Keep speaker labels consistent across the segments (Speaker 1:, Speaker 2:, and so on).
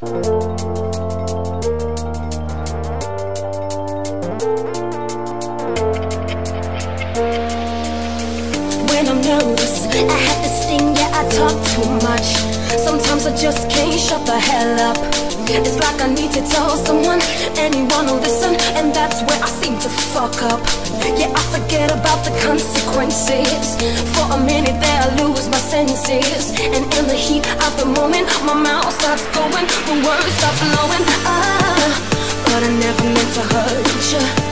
Speaker 1: When I'm nervous, I have this thing, yeah, I talk too much. Sometimes I just can't shut the hell up. It's like I need to tell someone, anyone will about the consequences. For a minute there, I lose my senses. And in the heat of the moment, my mouth starts going, the words start flowing. Ah, but I never meant to hurt you.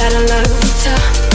Speaker 1: la la la la